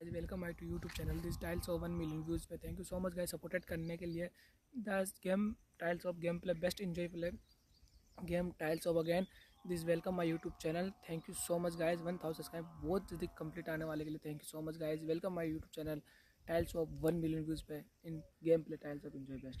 Welcome my to YouTube channel this tiles of one million views पे। Thank you so much guys supported करने के लिए। The game tiles of game play best enjoy play game tiles of again this welcome my YouTube channel thank you so much guys one thousand subscribe बहुत जल्दी complete आने वाले के लिए thank you so much guys welcome my YouTube channel tiles of one million views पे। इन game play tiles of enjoy best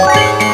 Música